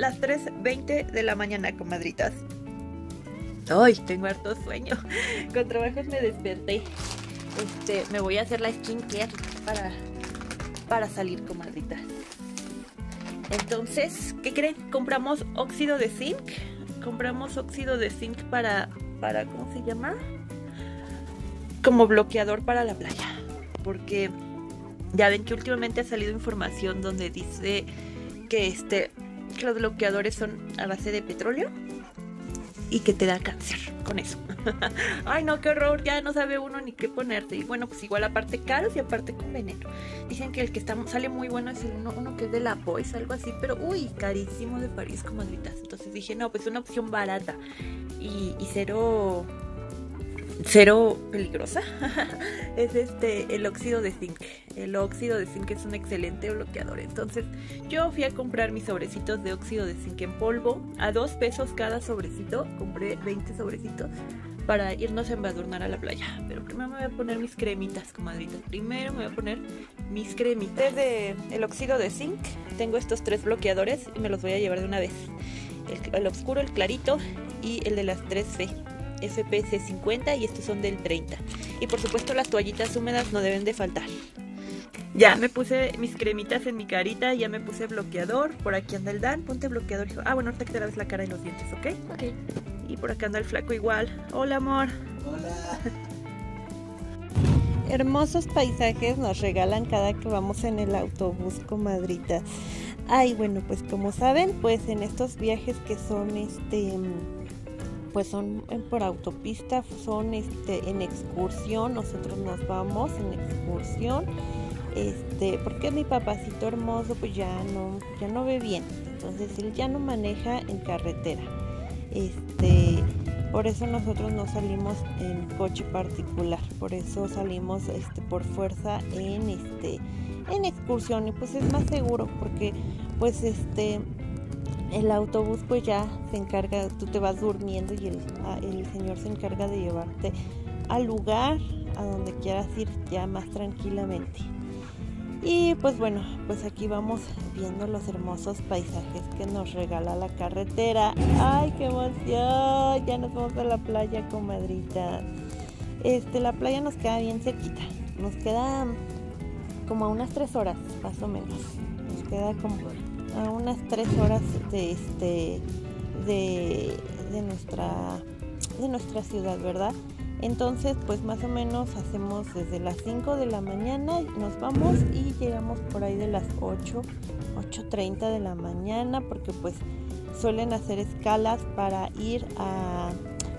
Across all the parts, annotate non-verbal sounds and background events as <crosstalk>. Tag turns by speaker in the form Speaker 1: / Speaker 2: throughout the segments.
Speaker 1: las 3.20 de la mañana, comadritas. Ay, tengo harto sueño. <laughs> Con trabajos me desperté. Este, me voy a hacer la skincare para, para salir, comadritas. Entonces, ¿qué creen? Compramos óxido de zinc. Compramos óxido de zinc para, para, ¿cómo se llama? Como bloqueador para la playa. Porque ya ven que últimamente ha salido información donde dice que este que los bloqueadores son a base de petróleo y que te da cáncer con eso. <laughs> Ay, no, qué horror, ya no sabe uno ni qué ponerte. Y bueno, pues igual aparte caros y aparte con veneno. Dicen que el que sale muy bueno es uno, uno que es de la Poise, algo así, pero uy, carísimo de París, como gritas. Entonces dije, no, pues una opción barata y cero cero peligrosa <laughs> es este el óxido de zinc. El óxido de zinc es un excelente bloqueador. Entonces, yo fui a comprar mis sobrecitos de óxido de zinc en polvo a dos pesos cada sobrecito. Compré 20 sobrecitos para irnos a embadurnar a la playa. Pero primero me voy a poner mis cremitas, comadritas. Primero me voy a poner mis cremitas de el óxido de zinc. Tengo estos tres bloqueadores y me los voy a llevar de una vez. El, el oscuro, el clarito y el de las 3C. FPC 50 y estos son del 30. Y por supuesto las toallitas húmedas no deben de faltar. Ya me puse mis cremitas en mi carita, ya me puse bloqueador. Por aquí anda el Dan, ponte bloqueador. Ah, bueno, ahorita que te laves la cara y los dientes, ¿ok?
Speaker 2: Ok.
Speaker 1: Y por acá anda el flaco igual. Hola, amor.
Speaker 3: Hola.
Speaker 1: Hermosos paisajes nos regalan cada que vamos en el autobús, comadritas. Ay, bueno, pues como saben, pues en estos viajes que son este pues son por autopista, son este en excursión, nosotros nos vamos en excursión. Este, porque mi papacito hermoso pues ya no ya no ve bien, entonces él ya no maneja en carretera. Este, por eso nosotros no salimos en coche particular, por eso salimos este por fuerza en este en excursión y pues es más seguro porque pues este el autobús pues ya se encarga, tú te vas durmiendo y el, el, señor se encarga de llevarte al lugar a donde quieras ir ya más tranquilamente. Y pues bueno, pues aquí vamos viendo los hermosos paisajes que nos regala la carretera. ¡Ay, qué emoción! Ya nos vamos a la playa, comadrita. Este, la playa nos queda bien cerquita. Nos queda como a unas tres horas, más o menos. Nos queda como a unas tres horas de este de, de nuestra de nuestra ciudad, ¿verdad? Entonces, pues más o menos hacemos desde las 5 de la mañana, nos vamos y llegamos por ahí de las 8, 8.30 de la mañana, porque pues suelen hacer escalas para ir a,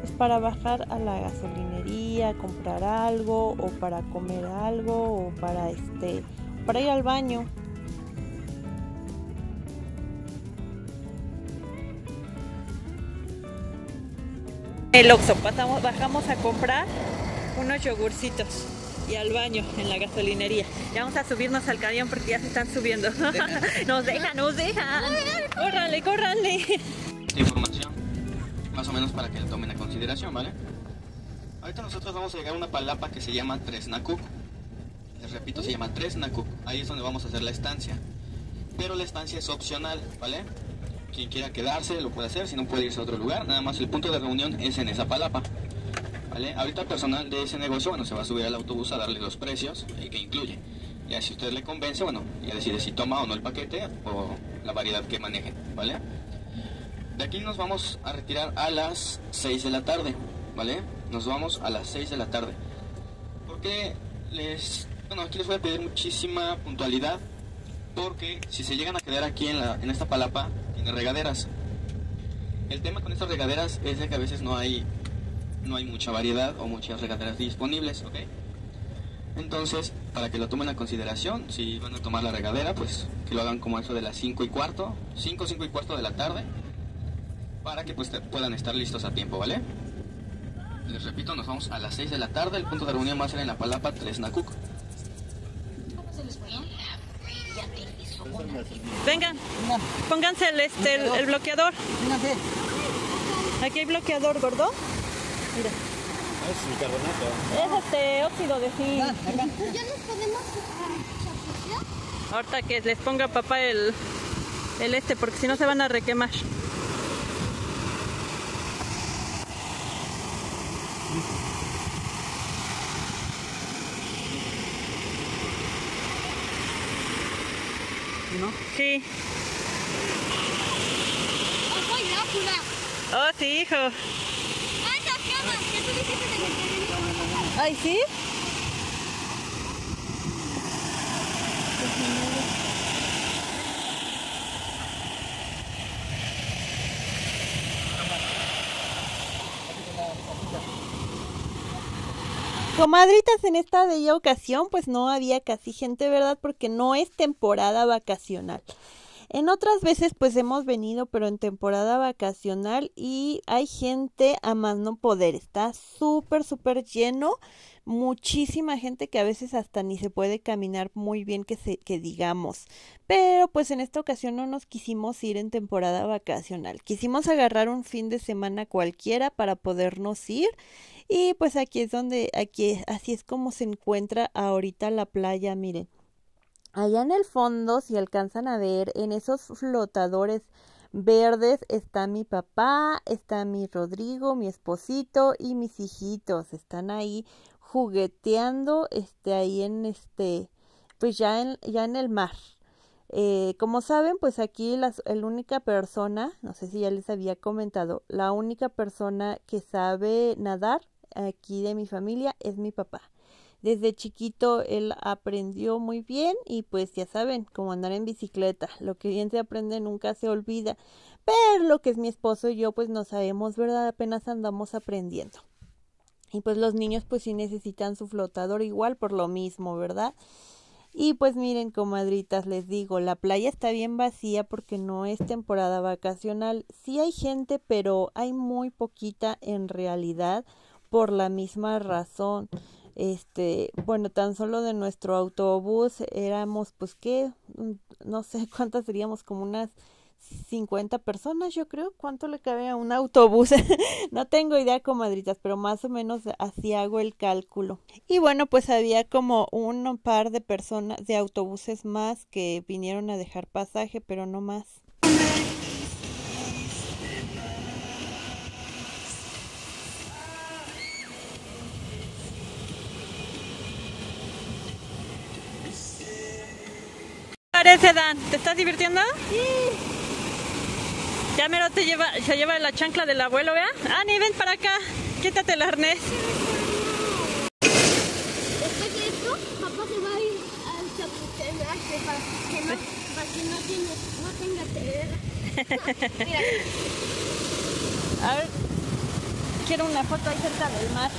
Speaker 1: pues para bajar a la gasolinería, comprar algo, o para comer algo, o para este, para ir al baño. El Oxxo, pasamos, bajamos a comprar unos yogurcitos y al baño en la gasolinería. Ya vamos a subirnos al camión porque ya se están subiendo. <laughs> nos dejan, nos dejan. Córranle, córranle.
Speaker 3: Información, más o menos para que la tomen a consideración, ¿vale? Ahorita nosotros vamos a llegar a una palapa que se llama Tresnacuc. Les repito, se llama Tresnacuc. Ahí es donde vamos a hacer la estancia. Pero la estancia es opcional, ¿vale? Quien quiera quedarse lo puede hacer, si no puede irse a otro lugar. Nada más el punto de reunión es en esa palapa. ¿Vale? Ahorita el personal de ese negocio, bueno, se va a subir al autobús a darle los precios eh, que incluye. Ya si usted le convence, bueno, ya decide si toma o no el paquete o la variedad que manejen, ¿vale? De aquí nos vamos a retirar a las 6 de la tarde, ¿vale? Nos vamos a las 6 de la tarde. Porque les, bueno, aquí les voy a pedir muchísima puntualidad porque si se llegan a quedar aquí en, la, en esta palapa, regaderas. El tema con estas regaderas es de que a veces no hay, no hay mucha variedad o muchas regaderas disponibles, ¿ok? Entonces, para que lo tomen a consideración, si van a tomar la regadera, pues que lo hagan como eso de las 5 y cuarto, 5, 5 y cuarto de la tarde, para que pues puedan estar listos a tiempo, ¿vale? Les repito, nos vamos a las 6 de la tarde, el punto de reunión va a ser en la palapa Tresnacuc.
Speaker 1: Vengan, pónganse el, este, el, el bloqueador. Aquí hay bloqueador, gordo. Mira.
Speaker 4: Es bicarbonato.
Speaker 1: Es este óxido de zinc.
Speaker 2: ¿Ya nos podemos?
Speaker 1: Ahorita que les ponga papá el, el este, porque si no se van a requemar.
Speaker 3: ¿No?
Speaker 1: Sí.
Speaker 2: ¡Oh,
Speaker 1: Oh, sí, hijo.
Speaker 2: Ay,
Speaker 1: ¿sí? Comadritas, en esta bella ocasión pues no había casi gente, ¿verdad? Porque no es temporada vacacional. En otras veces pues hemos venido, pero en temporada vacacional y hay gente a más no poder. Está súper, súper lleno. Muchísima gente que a veces hasta ni se puede caminar muy bien que, se, digamos. Pero pues en esta ocasión no nos quisimos ir en temporada vacacional. Quisimos agarrar un fin de semana cualquiera para podernos ir. Y pues aquí es donde, aquí, así es como se encuentra ahorita la playa, miren. Allá en el fondo, si alcanzan a ver, en esos flotadores verdes está mi papá, está mi Rodrigo, mi esposito y mis hijitos. Están ahí jugueteando, este, ahí en este, pues ya en, ya en el mar. Eh, como saben, pues aquí la única persona, no sé si ya les había comentado, la única persona que sabe nadar aquí de mi familia es mi papá. Desde chiquito él aprendió muy bien y pues ya saben, como andar en bicicleta, lo que bien se aprende nunca se olvida. Pero lo que es mi esposo y yo pues no sabemos, ¿verdad? Apenas andamos aprendiendo. Y pues los niños pues sí necesitan su flotador igual por lo mismo, ¿verdad? Y pues miren, comadritas, les digo, la playa está bien vacía porque no es temporada vacacional. Sí hay gente, pero hay muy poquita en realidad por la misma razón este, bueno, tan solo de nuestro autobús éramos, pues, ¿qué? No sé <laughs> cuántas seríamos, como unas 50 personas, yo creo. ¿Cuánto le cabe a un autobús? <laughs> no tengo idea, comadritas, pero más o menos así hago el cálculo. Y bueno, pues había como un par de personas, de autobuses más que vinieron a dejar pasaje, pero no más. Parece, Dan? ¿Te estás divirtiendo?
Speaker 2: Sí.
Speaker 1: Ya mero te lleva, se lleva la chancla del abuelo, ¿vea? Ani, ven para acá. Quítate el arnés.
Speaker 2: Después de esto, papá se va a ir al chapuceraje para que no, para que no, tiene, no tenga terror. Mira. <laughs>
Speaker 1: A ver, quiero una foto ahí cerca del mar.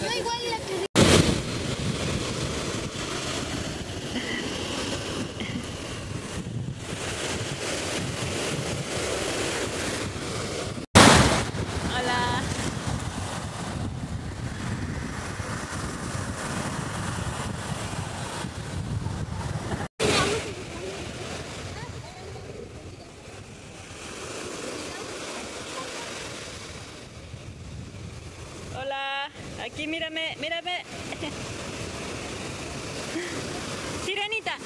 Speaker 2: Yo igual la que
Speaker 1: Hola. Hola, aquí mírame, mírame. Sirenita.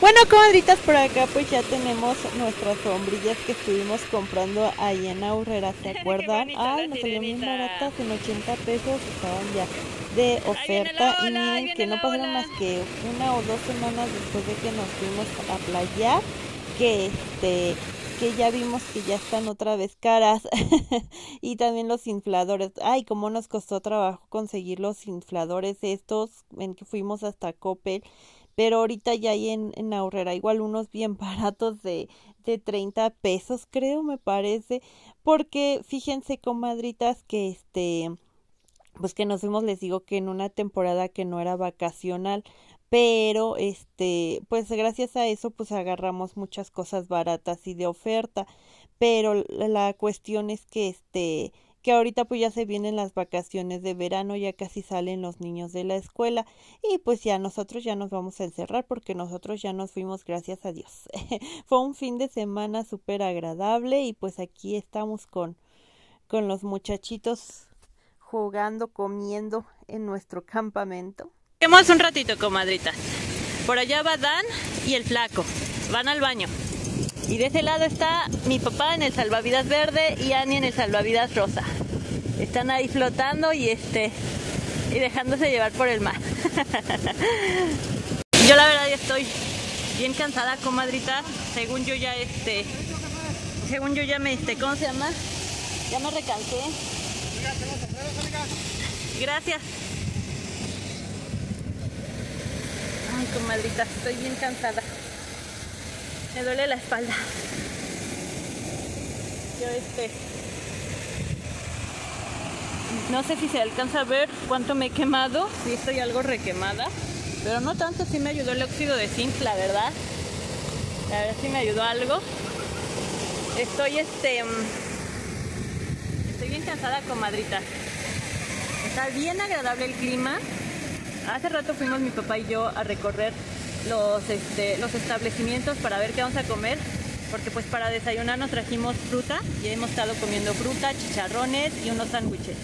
Speaker 1: Bueno, comadritas, por acá pues ya tenemos nuestras sombrillas que estuvimos comprando ahí en Aurrera, ¿se <laughs> acuerdan? Ay, nos salieron bien baratas, en 80 pesos estaban ya de oferta y miren que no pasaron más que una o dos semanas después de que nos fuimos a playar que este que ya vimos que ya están otra vez caras. <laughs> Y también los infladores. Ay, cómo nos costó trabajo conseguir los infladores estos en que fuimos hasta Coppel. Pero ahorita ya hay en, en Aurrera igual unos bien <laughs> baratos de, de 30 pesos creo me parece. Porque fíjense comadritas que este pues que nos fuimos les digo que en una temporada que no era vacacional pero este pues gracias a eso pues agarramos muchas cosas baratas y de oferta pero la cuestión es que este que ahorita pues ya se vienen las vacaciones de verano, ya casi salen los niños de la escuela y pues ya nosotros ya nos vamos a encerrar porque nosotros ya nos fuimos gracias a Dios. <laughs> Fue un fin de semana súper agradable y pues aquí estamos con, con los muchachitos jugando, comiendo en nuestro campamento. Quedemos un ratito, comadritas.
Speaker 5: Por allá va Dan y el flaco. Van al baño. Y de ese lado está mi papá en el salvavidas verde y Annie en el salvavidas rosa. Están ahí flotando y este y dejándose llevar por el mar. <laughs> yo la verdad ya estoy bien cansada, comadrita. Según yo ya este según yo ya me este, ¿cómo se llama? Ya me recansé. Gracias. Ay, comadrita, estoy bien cansada. Me duele la espalda. Yo este. No sé si se alcanza a ver cuánto me he quemado. Si estoy algo requemada. Pero no tanto, sí me ayudó el óxido de zinc, la verdad. A ver si me ayudó algo. Estoy este. Estoy bien cansada, comadrita. Está bien agradable el clima. Hace rato fuimos mi papá y yo a recorrer los, este, los establecimientos para ver qué vamos a comer. Porque pues para desayunar nos trajimos fruta y hemos estado comiendo fruta, chicharrones y unos sándwiches.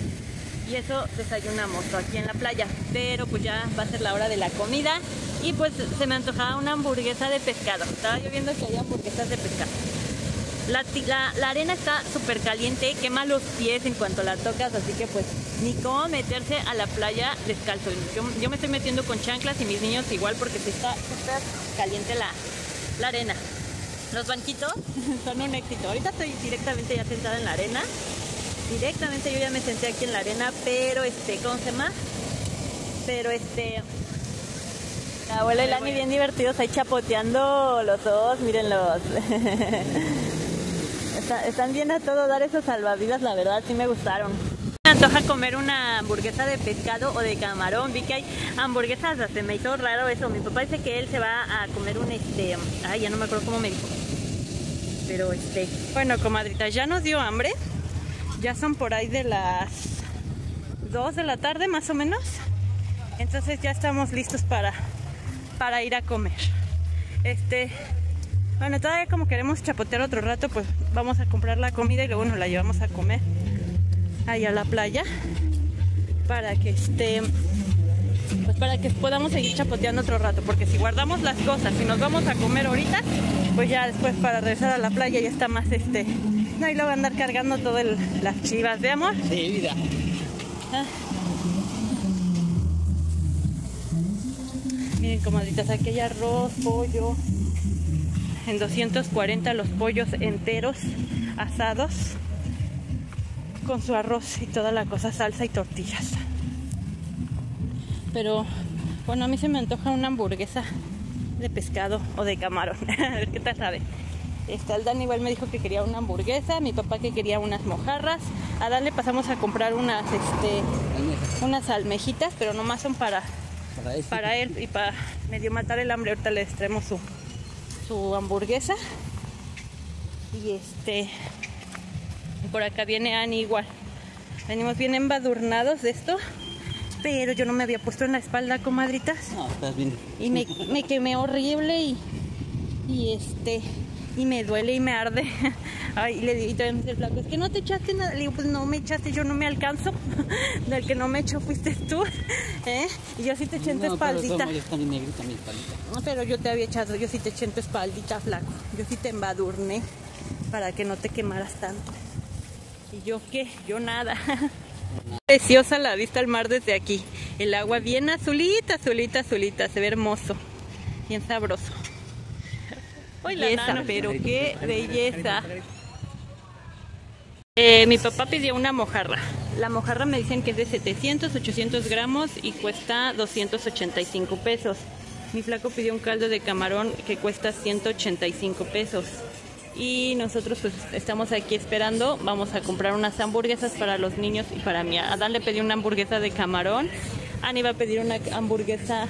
Speaker 5: Y eso desayunamos aquí en la playa. Pero pues ya va a ser la hora de la comida. Y pues se me antojaba una hamburguesa de pescado. Estaba lloviendo que había hamburguesas de pescado. La, la, la, arena está súper caliente, quema los pies en cuanto la tocas, así que pues ni cómo meterse a la playa descalzo. Yo, yo me estoy metiendo con chanclas y mis niños igual porque se está súper caliente la, la arena. Los banquitos <laughs> son un éxito. Ahorita estoy directamente ya sentada en la arena. Directamente yo ya me senté aquí en la arena, pero este, ¿cómo se llama? Pero este, la abuela y Lani bien divertidos ahí chapoteando los dos, mírenlos. <laughs> Está, están bien a todo dar esos salvavidas, la verdad sí me gustaron. Antoja comer una hamburguesa de pescado o de camarón. Vi que hay hamburguesas, se me hizo raro eso. Mi papá dice que él se va a comer un este. Ay, ya no me acuerdo cómo me dijo. Pero este. Bueno, comadrita, ya nos dio hambre. Ya son por ahí de las 2 de la tarde más o menos. Entonces ya estamos listos para, para ir a comer. Este. Bueno, todavía como queremos chapotear otro rato, pues vamos a comprar la comida y luego nos la llevamos a comer ahí a la playa para que esté pues para que podamos seguir chapoteando otro rato porque si guardamos las cosas y nos vamos a comer ahorita pues ya después para regresar a la playa ya está más este no y luego andar cargando todas las chivas de amor.
Speaker 4: Sí vida.
Speaker 5: Ah. miren comadritas aquí hay arroz pollo en 240 los pollos enteros asados con su arroz y toda la cosa, salsa y tortillas. Pero bueno, a mí se me antoja una hamburguesa de pescado o de camarón. <laughs> a ver qué tal sabe. Este, el Dan igual me dijo que quería una hamburguesa, mi papá que quería unas mojarras. A Dan le pasamos a comprar unas, este, unas almejitas, pero nomás son para, para, para él y para medio matar el hambre. Ahorita le traemos su, su hamburguesa. Y este, por acá viene Annie igual. Venimos bien embadurnados de esto. Pero yo no me había puesto en la espalda, comadritas.
Speaker 4: No, estás bien.
Speaker 5: Y me, me quemé horrible y, y este y me duele y me arde. <laughs> Ay, y le digo, y también el flaco, es que no te echaste nada. Le digo, pues no me echaste, yo no me alcanzo. <laughs> Del que no me echó fuiste tú. <laughs> ¿Eh? Y yo sí te eché en tu
Speaker 4: No,
Speaker 5: espaldita.
Speaker 4: pero negrita mi espaldita.
Speaker 5: Yo te había echado, yo sí te eché en tu espaldita, flaco. Yo sí te embadurné para que no te quemaras tanto. ¿Y yo qué? Yo nada. <laughs> Preciosa la vista al mar desde aquí. El agua bien azulita, azulita, azulita. Se ve hermoso. Bien sabroso. Belleza, pero qué belleza. Eh, mi papá pidió una mojarra. La mojarra me dicen que es de 700, 800 gramos y cuesta 285 pesos. Mi flaco pidió un caldo de camarón que cuesta 185 pesos. Y nosotros pues estamos aquí esperando. Vamos a comprar unas hamburguesas para los niños y para mí. Adán le pedí una hamburguesa de camarón. Ani va a pedir una hamburguesa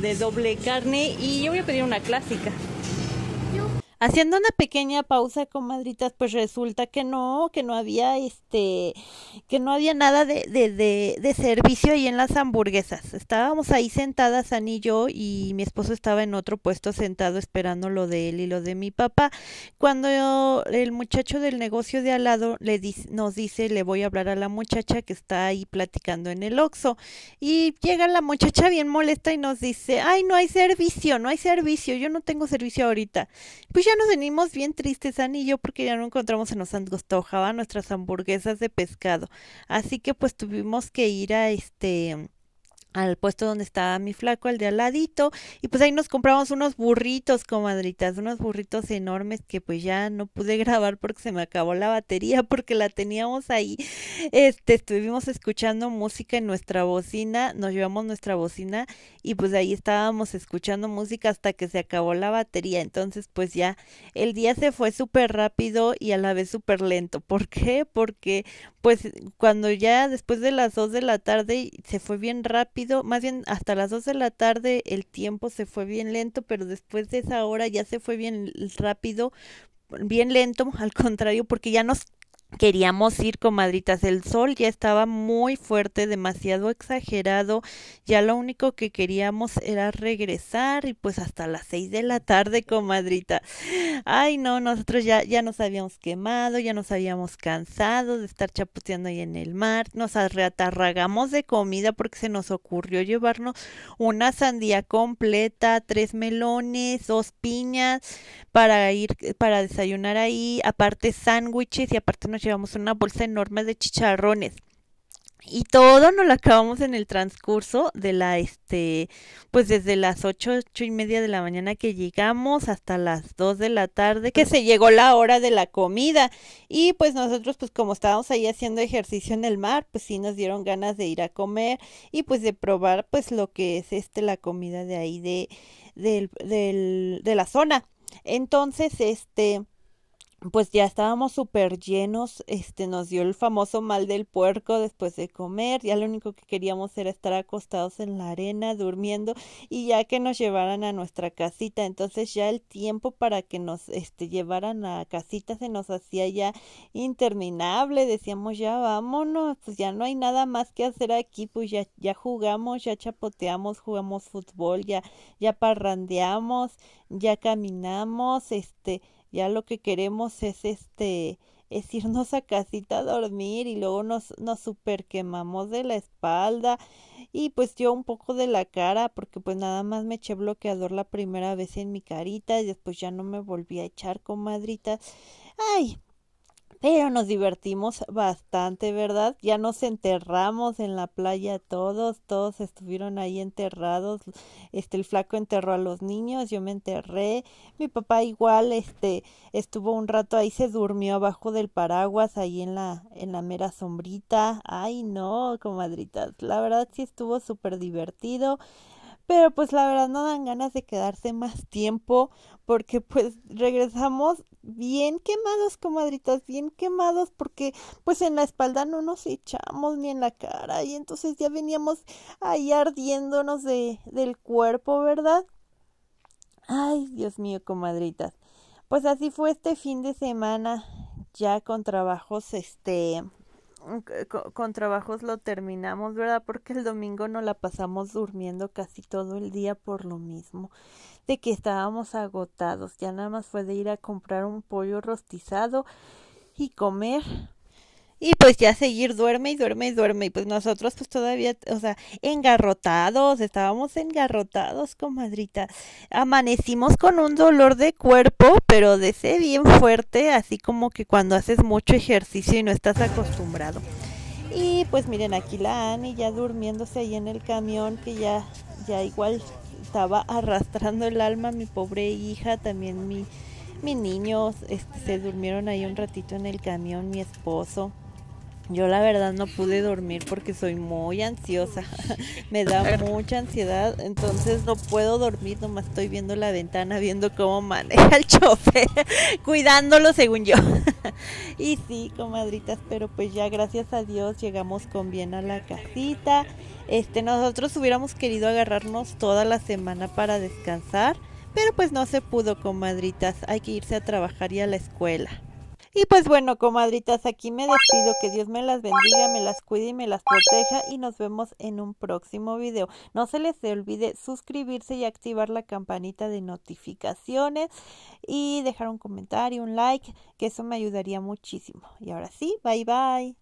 Speaker 5: de doble carne y yo voy a pedir una clásica.
Speaker 1: Haciendo una pequeña pausa, comadritas, pues resulta que no, que no había este, que no había nada de, de, de, de servicio ahí en las hamburguesas. Estábamos ahí sentadas, Ani y yo, y mi esposo estaba en otro puesto sentado esperando lo de él y lo de mi papá. Cuando el muchacho del negocio de al lado le nos dice, le voy a hablar a la muchacha que está ahí platicando en el Oxxo. Y llega la muchacha bien molesta y nos dice, ay, no hay servicio, no hay servicio, yo no tengo servicio ahorita. Pues ya nos venimos bien tristes, Ani y yo, porque ya no encontramos, se nos antojaban nuestras hamburguesas de pescado. Así que pues tuvimos que ir a este al puesto donde estaba mi flaco, al de al ladito, y pues ahí nos compramos unos burritos, comadritas, unos burritos enormes que pues ya no pude <laughs> grabar porque se me acabó la batería, porque la teníamos ahí, este, estuvimos escuchando música en nuestra bocina, nos llevamos nuestra bocina y pues ahí estábamos escuchando música hasta que se acabó la batería, entonces pues ya el día se fue súper rápido y a la vez súper lento, ¿por qué? Porque pues cuando ya después de las dos de la tarde se fue bien rápido, más bien hasta las dos de la tarde el tiempo se fue bien lento, pero después de esa hora ya se fue bien rápido, bien lento, <laughs> al contrario, porque ya nos queríamos ir, comadritas. El sol ya estaba muy fuerte, demasiado exagerado. Ya lo único que queríamos era regresar y pues hasta las seis de la tarde, comadrita. Ay, no, nosotros ya, ya nos habíamos quemado, ya nos habíamos cansado de estar chaputeando ahí en el mar. Nos reatarragamos de comida porque se nos ocurrió llevarnos una sandía completa, tres melones, dos piñas para ir, para desayunar ahí, aparte sándwiches y aparte llevamos una bolsa enorme de chicharrones. Y todo nos lo acabamos en el transcurso de la, este, pues desde las ocho, ocho y media de la mañana que llegamos hasta las dos de la tarde, que se llegó la hora de la comida. Y pues nosotros, pues como estábamos ahí haciendo ejercicio en el mar, pues sí nos dieron ganas de ir a comer y pues de probar, pues lo que es este, la comida de ahí de, de la zona. Entonces, este, pues ya estábamos súper llenos, este, nos dio el famoso mal del puerco después de comer, ya lo único que queríamos era estar acostados en la arena, durmiendo, y ya que nos llevaran a nuestra casita, entonces ya el tiempo para que nos, este, llevaran a casita se nos hacía ya interminable, decíamos ya vámonos, pues ya no hay nada más que hacer aquí, pues ya, ya jugamos, ya chapoteamos, jugamos fútbol, ya, ya parrandeamos, ya caminamos, este, ya lo que queremos es este es irnos a casita a dormir y luego nos, nos super quemamos de la espalda y pues yo un poco de la cara porque pues nada más me eché bloqueador la primera vez en mi carita y después ya no me volví a echar comadrita. Ay, pero nos divertimos bastante, ¿verdad? Ya nos enterramos en la playa todos, todos estuvieron ahí enterrados, este el flaco enterró a los niños, yo me enterré, mi papá igual este estuvo un rato ahí se durmió abajo del paraguas ahí en la en la mera sombrita. Ay, no, comadritas, la verdad sí estuvo súper divertido pero pues la verdad no dan ganas de quedarse más tiempo porque pues regresamos bien quemados, comadritas, bien quemados porque pues en la espalda no nos echamos ni en la cara y entonces ya veníamos ahí ardiéndonos de, del cuerpo, ¿verdad? Ay, Dios mío, comadritas. Pues así fue este fin de semana ya con trabajos este con, trabajos lo terminamos, ¿verdad? Porque el domingo no la pasamos durmiendo casi todo el día por lo mismo, de que estábamos agotados. Ya nada más fue de ir a comprar un pollo rostizado y comer y pues ya seguir duerme y duerme y duerme y pues nosotros pues todavía, o sea, engarrotados, estábamos engarrotados, comadrita. Amanecimos con un dolor de cuerpo, pero de ese bien fuerte, así como que cuando haces mucho ejercicio y no estás acostumbrado. Y pues miren aquí la Ani ya durmiéndose ahí en el camión que ya ya igual estaba arrastrando el alma mi pobre hija, también mi mi niño este, se durmieron ahí un ratito en el camión, mi esposo. Yo la verdad no pude dormir porque soy muy ansiosa. <laughs> Me da mucha ansiedad, entonces no puedo dormir, nomás estoy viendo la ventana, viendo cómo maneja el <laughs> chofer, cuidándolo según yo. <laughs> y sí, comadritas, pero pues ya gracias a Dios llegamos con bien a la casita. Este, nosotros hubiéramos querido agarrarnos toda la semana para descansar, Pero pues no se pudo, comadritas. Hay que irse a trabajar y a la escuela. Y pues bueno, comadritas, aquí me despido. Que Dios me las bendiga, me las cuide y me las proteja. Y nos vemos en un próximo video. No se les olvide suscribirse y activar la campanita de notificaciones. Y dejar un comentario, un like, que eso me ayudaría muchísimo. Y ahora sí, bye bye.